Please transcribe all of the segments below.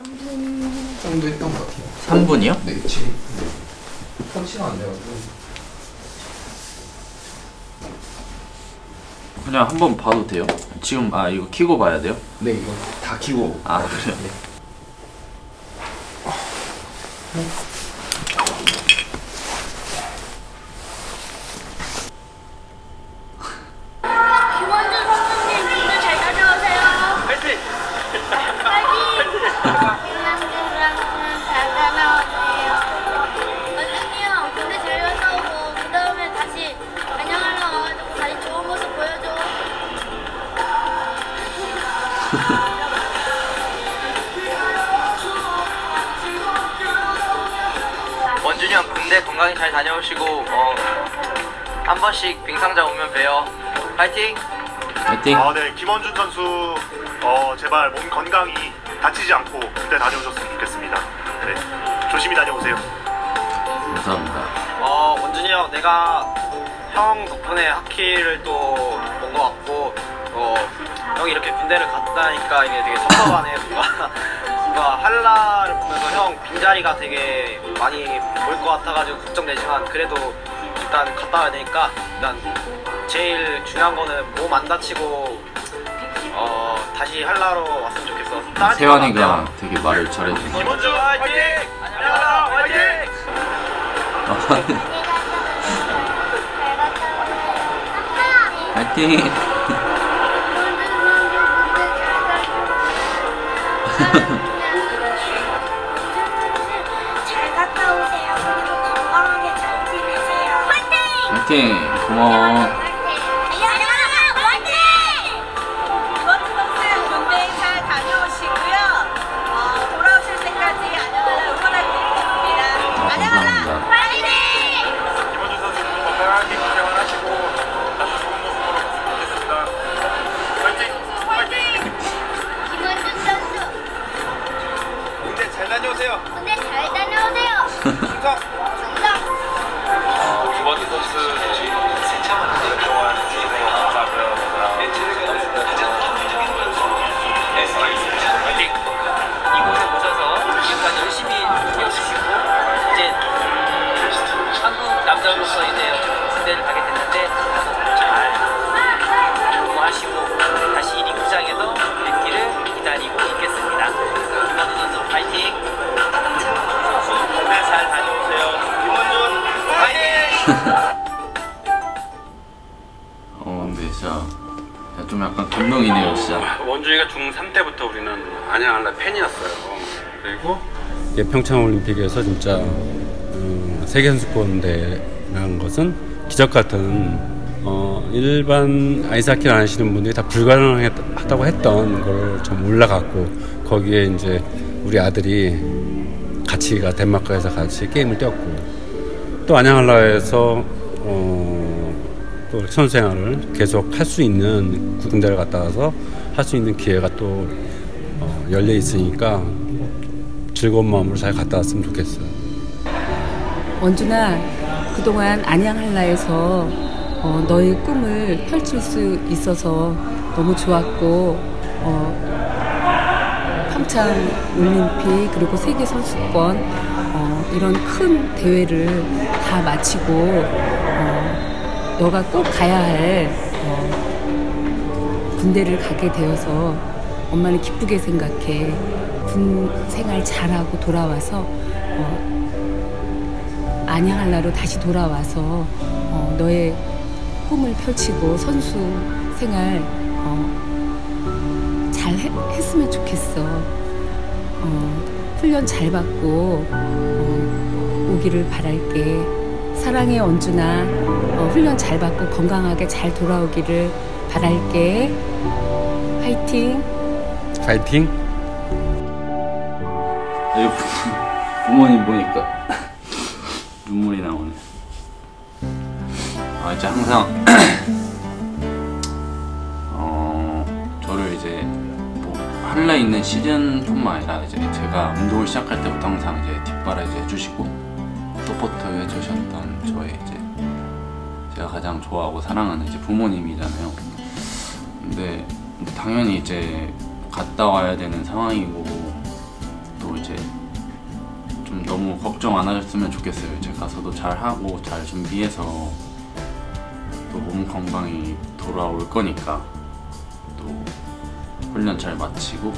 3분 정도 했던 것 같아요. 3분이요? 네, 지금 네. 터치가 안 돼가지고. 그냥 한번 봐도 돼요? 지금 아 이거 키고 봐야 돼요? 네, 이거 다 키고. 아 그래요? 김 원준이 형 군대 건강히 잘 다녀오시고 어, 한 번씩 빙상장 오면 봬요. 파이팅! 파이팅! 아, 네, 김원준 선수 어, 제발 몸 건강히 다치지 않고 군대 다녀오셨으면 좋겠습니다. 네, 조심히 다녀오세요. 감사합니다 어, 원준이 형 내가 형 덕분에 하키를 또 본 것 같고 어, 형이 이렇게 군대를 갔다니까 이게 되게 섭섭하네 뭔가 뭔가 한라를 보면서 형 빈자리가 되게 많이 보일 것 같아가지고 걱정되지만 그래도 일단 갔다 와야 되니까 일단 제일 중요한 거는 몸 안 다치고 어, 다시 한라로 왔으면 좋겠어 세환이가. 되게 말을 잘해주네 김원준 화이팅! 안녕 화이팅! 파이팅! 군대 잘 다녀오세요. 군대 잘 다녀오세요. 어 근데 진짜 좀 약간 감동이네요 진짜 원준이가 중3 때부터 우리는 안양한라 팬이었어요. 그리고 이게 평창 올림픽에서 진짜 음, 세계 선수권대라는 것은 기적 같은 어, 일반 아이스하키를 안 하시는 분들이 다 불가능하다고 했던 걸 좀 올라갔고 거기에 이제 우리 아들이 같이가 덴마크에서 같이 게임을 뛰었고 또 안양한라에서 어, 또 선수 생활을 계속 할 수 있는 군대를 갔다 와서 할 수 있는 기회가 또 어, 열려 있으니까 즐거운 마음으로 잘 갔다 왔으면 좋겠어요. 원준아, 그동안 안양한라에서 어, 너의 꿈을 펼칠 수 있어서 너무 좋았고, 어, 평창 올림픽 그리고 세계 선수권 어, 이런 큰 대회를 다 마치고 어, 너가 꼭 가야 할 어, 군대를 가게 되어서 엄마는 기쁘게 생각해. 군 생활 잘하고 돌아와서 어, 안양한라로 다시 돌아와서 어, 너의 꿈을 펼치고 선수 생활 어, 잘 해- 했으면 좋겠어. 어, 훈련 잘 받고 어, 오기를 바랄게. 사랑해 원준아. 어, 훈련 잘 받고 건강하게 잘 돌아오기를 바랄게. 화이팅. 파이팅! 부- 부모님 보니까 눈물이 나오네. 아 이제 항상 어 저를 이제 뭐 한라 있는 시즌뿐만 아니라 이제 제가 운동을 시작할 때부터 항상 이제 뒷바라지 해주시고 support 해 주셨던 저의 이제 제가 가장 좋아하고 사랑하는 이제 부모님이잖아요. 근데 당연히 이제 갔다 와야 되는 상황이고 너무 걱정 안 하셨으면 좋겠어요. 이제 가서도 잘 하고 잘 준비해서 또 몸 건강히 돌아올 거니까 또 훈련 잘 마치고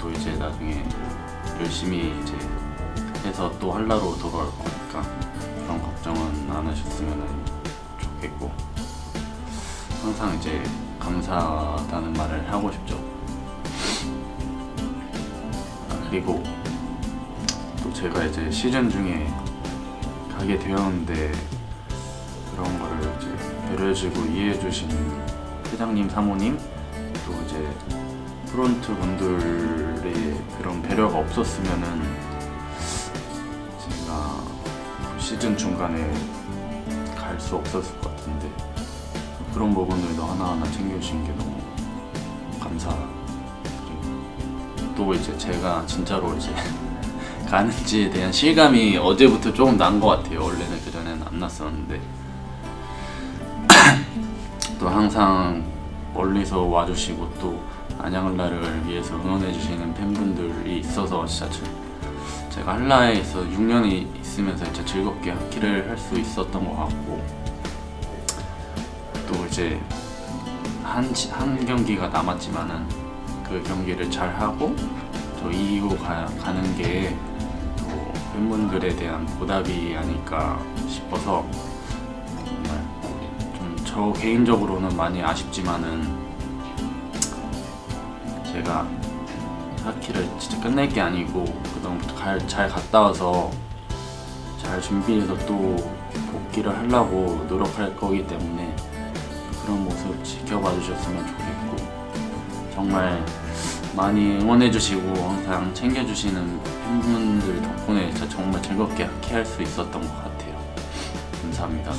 또 이제 나중에 열심히 이제 해서 또 한라로 돌아올 거니까 그런 걱정은 안 하셨으면 좋겠고 항상 이제 감사하다는 말을 하고 싶죠. 아, 그리고 또 제가 이제 시즌 중에 가게 되었는데 그런 거를 이제 배려해주고 이해해주신 회장님, 사모님 또 이제 프론트 분들의 그런 배려가 없었으면은 그 시즌 중간에 갈 수 없었을 것 같은데 그런 부분들도 하나하나 챙겨주신 게 너무 감사드리고 또 이제 제가 진짜로 이제 가는지에 대한 실감이 어제부터 조금 난 것 같아요. 원래는 그전에는 안 났었는데 또 항상 멀리서 와주시고 또 안양을라를 위해서 응원해주시는 팬분들이 있어서 진짜 저- 제가 한라에서 6년이 있으면서 진짜 즐겁게 하키를 할 수 있었던 것 같고 또 이제 한, 시- 한 경기가 남았지만은 그 경기를 잘 하고 저 이기고 가, 가는 게 또 팬분들에 대한 보답이 아닐까 싶어서 정말 좀 저 개인적으로는 많이 아쉽지만은 제가 하키를 진짜 끝낼 게 아니고 그다음부터 갈- 잘 갔다 와서 잘 준비해서 또 복귀를 하려고 노력할 거기 때문에 그런 모습 지켜봐 주셨으면 좋겠고 정말 많이 응원해 주시고 항상 챙겨 주시는 팬분들 덕분에 정말 즐겁게 하키 할수 있었던 것 같아요. 감사합니다.